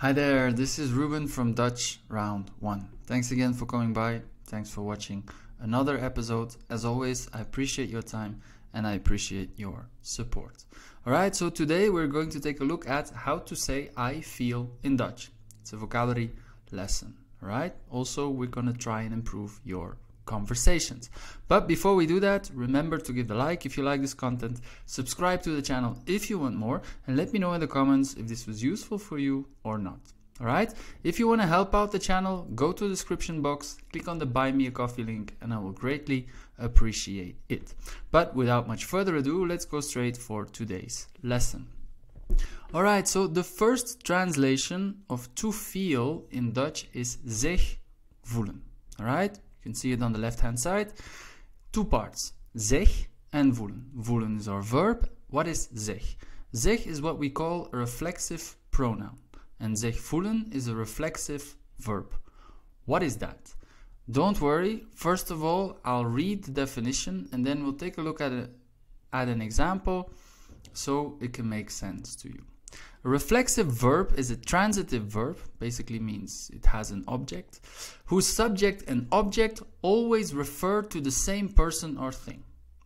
Hi there, this is Ruben from Dutch Round 1. Thanks again for coming by. Thanks for watching another episode. As always, I appreciate your time and I appreciate your support. Alright, so today we're going to take a look at how to say I feel in Dutch. It's a vocabulary lesson. Alright, also we're gonna try and improve your conversations. But before we do that, remember to give a like if you like this content, subscribe to the channel if you want more, and let me know in the comments if this was useful for you or not. Alright? If you want to help out the channel, go to the description box, click on the buy me a coffee link, and I will greatly appreciate it. But without much further ado, let's go straight for today's lesson. Alright, so the first translation of to feel in Dutch is zich voelen. Alright? You can see it on the left hand side. Two parts, zich and voelen. Voelen is our verb. What is zich? Zich is what we call a reflexive pronoun. And zich voelen is a reflexive verb. What is that? Don't worry. First of all, I'll read the definition and then we'll take a look at, a, at an example so it can make sense to you. A reflexive verb is a transitive verb, basically means it has an object, whose subject and object always refer to the same person or thing.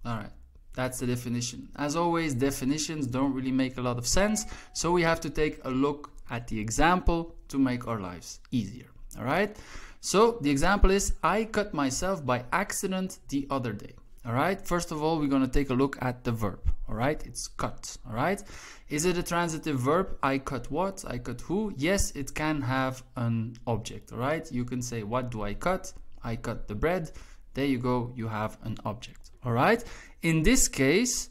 Alright, that's the definition. As always, definitions don't really make a lot of sense, so we have to take a look at the example to make our lives easier. Alright, so the example is I cut myself by accident the other day. All right. First of all, we're going to take a look at the verb. All right. It's cut. All right. Is it a transitive verb? I cut what? I cut who? Yes, it can have an object. All right. You can say, what do I cut? I cut the bread. There you go. You have an object. All right. In this case,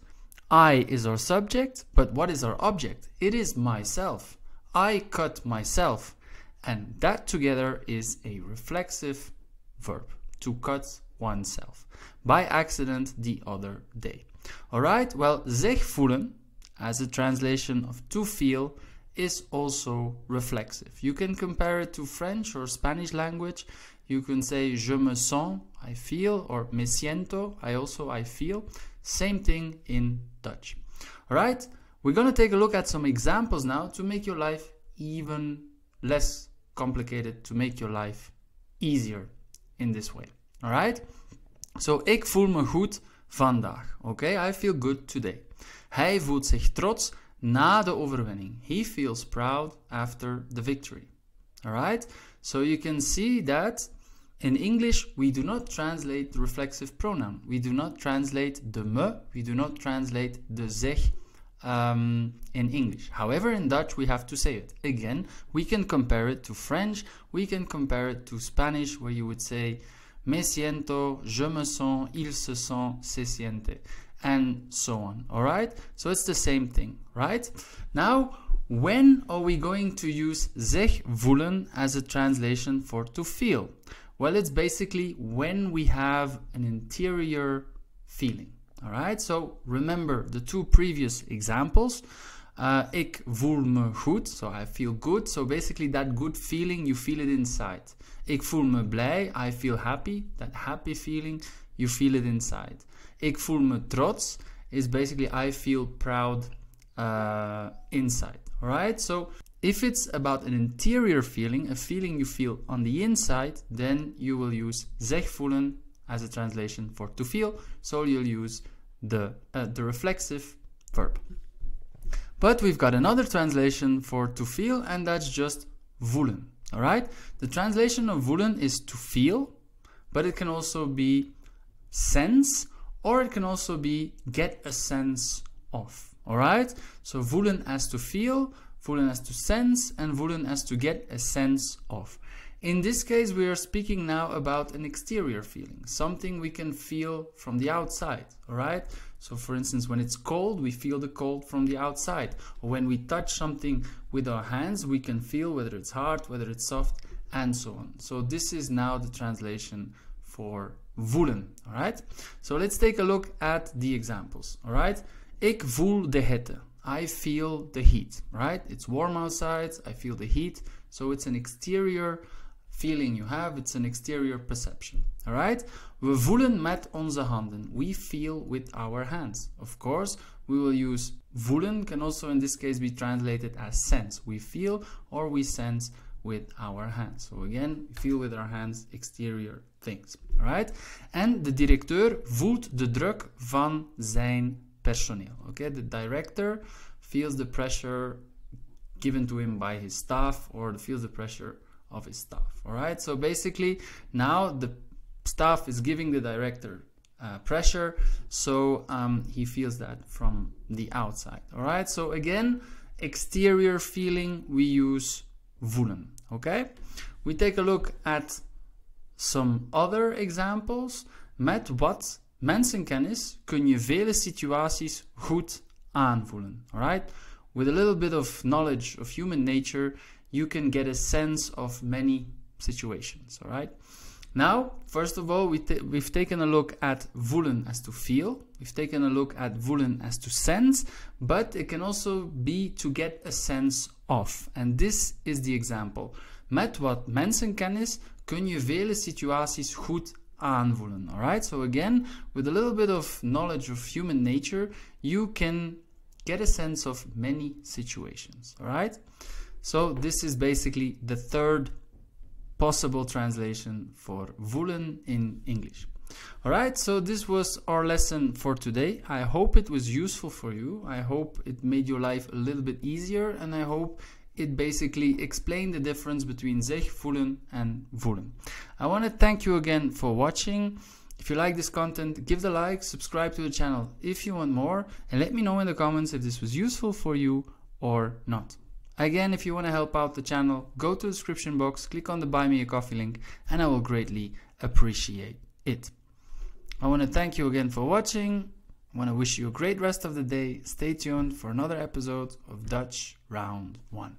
I is our subject, but what is our object? It is myself. I cut myself. And that together is a reflexive verb to cut oneself by accident the other day. Alright, well, zich voelen, as a translation of to feel, is also reflexive. You can compare it to French or Spanish language. You can say je me sens, I feel, or me siento, I also I feel. Same thing in Dutch. Alright, we're gonna take a look at some examples now to make your life even less complicated, to make your life easier in this way. Alright? So, ik voel me goed vandaag. Oké, okay? I feel good today. Hij voelt zich trots na de overwinning. He feels proud after the victory. Alright? So you can see that in English we do not translate the reflexive pronoun. We do not translate the me, we do not translate the zich um, in English. However, in Dutch we have to say it. Again, we can compare it to French, we can compare it to Spanish where you would say me siento, je me sens, il se sent, se siente, and so on. All right? So it's the same thing, right? Now, when are we going to use zich voelen as a translation for to feel? Well, it's basically when we have an interior feeling. All right? So remember the two previous examples. Uh, ik voel me goed, so I feel good. So basically that good feeling, you feel it inside. Ik voel me blij, I feel happy. That happy feeling, you feel it inside. Ik voel me trots is basically I feel proud uh, inside. Alright, so if it's about an interior feeling, a feeling you feel on the inside, then you will use zich voelen as a translation for to feel. So you'll use the, uh, the reflexive verb. But we've got another translation for to feel, and that's just voelen. All right. The translation of voelen is to feel, but it can also be sense, or it can also be get a sense of. All right. So voelen as to feel, voelen as to sense, and voelen as to get a sense of. In this case, we are speaking now about an exterior feeling, something we can feel from the outside, all right? So for instance, when it's cold, we feel the cold from the outside. When we touch something with our hands, we can feel whether it's hard, whether it's soft, and so on. So this is now the translation for voelen, all right? So let's take a look at the examples, all right? Ik voel de hitte. I feel the heat, right? It's warm outside, I feel the heat. So it's an exterior feeling you have, it's an exterior perception. Alright? We voelen met onze handen. We feel with our hands. Of course, we will use voelen, can also in this case be translated as sense. We feel or we sense with our hands. So again, we feel with our hands exterior things. Alright? And de directeur voelt de druk van zijn personeel. Okay? The director feels the pressure given to him by his staff or feels the pressure of his staff. All right. So basically, now the staff is giving the director uh, pressure, so um, he feels that from the outside. All right. So again, exterior feeling we use voelen. Okay. We take a look at some other examples. Met wat mensenkennis kun je vele situaties goed aanvoelen. All right. With a little bit of knowledge of human nature, you can get a sense of many situations. All right. Now, first of all, we we've taken a look at voelen as to feel. We've taken a look at voelen as to sense, but it can also be to get a sense of. And this is the example. Met wat mensenkennis kun je vele situaties goed aanvoelen. All right. So again, with a little bit of knowledge of human nature, you can get a sense of many situations. All right. So this is basically the third possible translation for voelen in English. Alright, so this was our lesson for today. I hope it was useful for you. I hope it made your life a little bit easier and I hope it basically explained the difference between zich voelen and voelen. I want to thank you again for watching. If you like this content, give the like, subscribe to the channel if you want more, and let me know in the comments if this was useful for you or not. Again, if you want to help out the channel, go to the description box, click on the buy me a coffee link, and I will greatly appreciate it. I want to thank you again for watching. I want to wish you a great rest of the day. Stay tuned for another episode of Dutch Round 1.